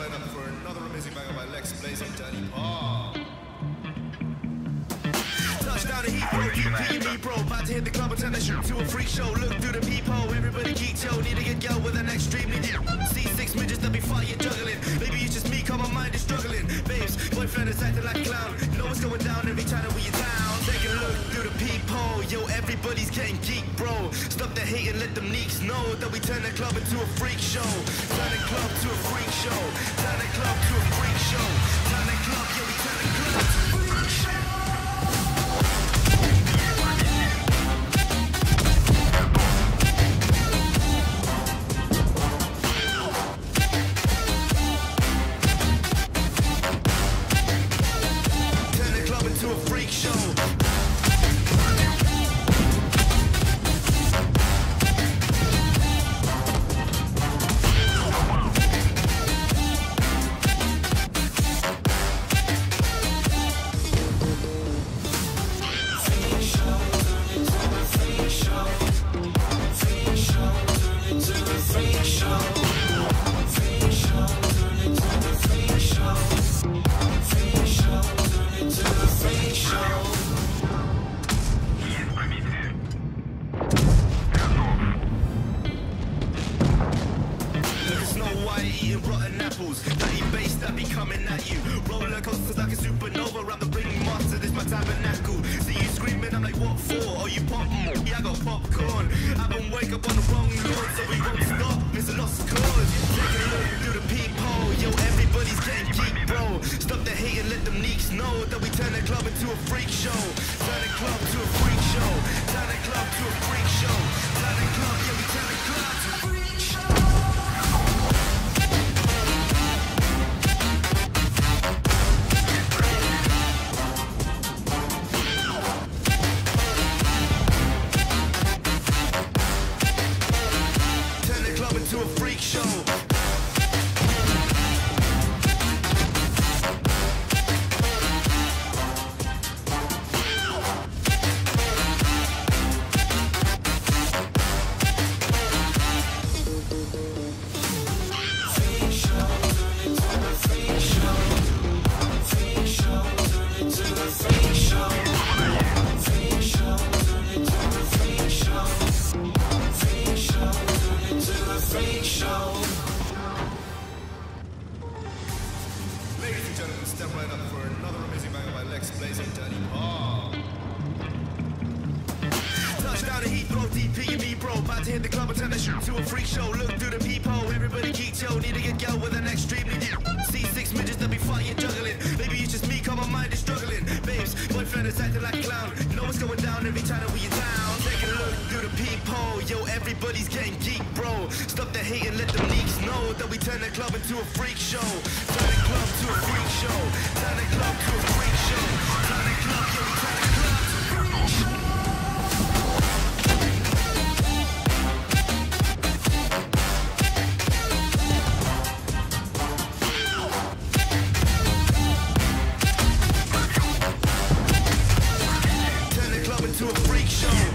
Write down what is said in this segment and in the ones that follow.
right up for another amazing banger by Lex Blaze and Danny Parr. Touchdown to Heathrow, DP me bro About to hit the club and turn that shit to a freak show. Look through the peephole, everybody geek yo Need to get girl with an extremely deep C6 midgets that be fighting juggling. Maybe it's just me, cause my mind is struggling. Babes, boyfriend is acting like a clown. Know what's going down every time that we in town. Take a look through the peephole Yo, everybody's hate and let them neeks know That we turn the club into a freak show. Turn the club to a freak show. Turn the club to a freak show. Turn the club, yeah we turn the club what for? Oh, you pop? Mm, Yeah, I got popcorn. I been wake up on the wrong lawn, so we won't stop. It's a lost cause. Take a look through the peephole. Yo, everybody's getting geek, bro. Stop the hate and let them neeks know that we turn the club into a freak show. Turn the club to a freak show. Turn the club freak show. Step right up for another amazing banger by Lex Blaze and Danny Parr. Touchdown to Heathrow, DP and me bro. About to hit the club and turn that shit to a freak show. Look through the peephole, everybody geek yo Need to get girl with an extremely deep C6 midgets that be fighting juggling. Maybe it's just me, cause my mind is struggling. Babes, boyfriend is acting like a clown. Know what's going down every time that we in town. Take a look through the peephole. Yo, everybody's getting geek bro. Stop the hate and let know That we turn the club into a freak show. Turn the club to a freak show. Turn the club to a freak show. Turn the club, yeah we turn the club to a freak show. Turn the club into a freak show.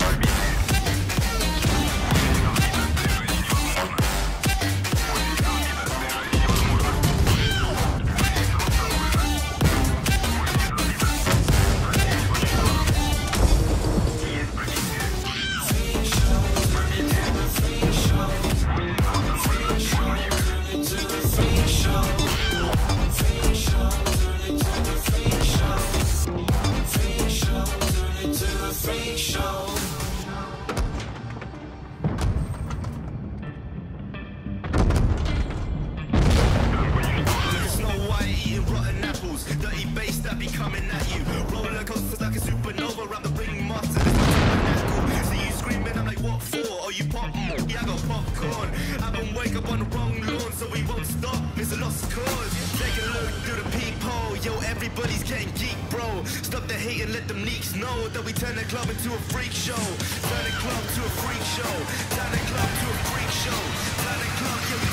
Dirty bass that be coming at you. Roller coasters like a supernova. I'm the ring master. This. See you screaming, I'm like, what for? Oh, you pop? Yeah, I got popcorn. I been wake up on the wrong lawn, so we won't stop. It's a lost cause. Take a look through the peephole. Yo, everybody's getting geek, bro. Stop the hate and let them neeks know that we turn the club into a freak show. Turn the club to a freak show. Turn the club to a freak show. Turn the club, yeah,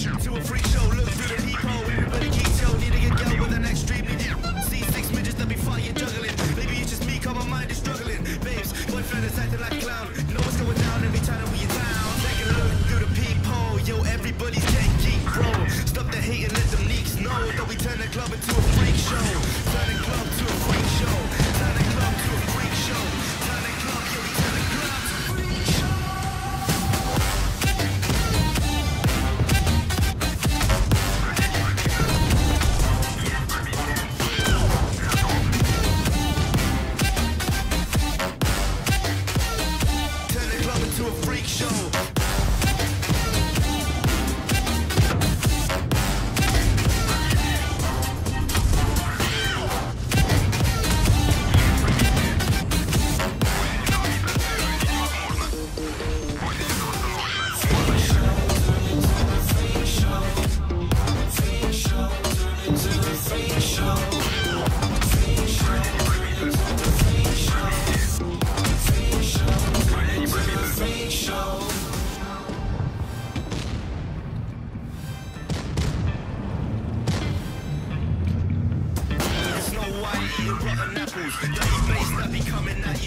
To a freak show, look through the people. Everybody geeked up, need to get down with an extreme deal. See six midgets that be fire juggling. Maybe it's just me 'cause my mind is struggling, babes. Boyfriend is acting like a clown. Know what's going down every time that we're down. I'm looking through the people. Yo, everybody's getting geeked up. Stop the hate and let them geeks know that we turn the club into a freak show. Turning club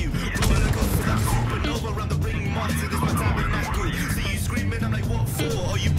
you. Rolling across to that supernova, I'm the ring monster, this my time in that tabernacle. See you screaming, I'm like, what for? Are you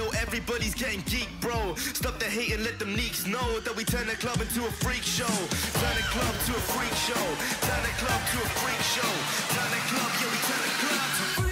yo, everybody's getting geek, bro. Stop the hate and let them leaks know that we turn the club into a freak show. Turn the club to a freak show. Turn the club to a freak show. Turn the club, yeah, we turn the club to a freak show.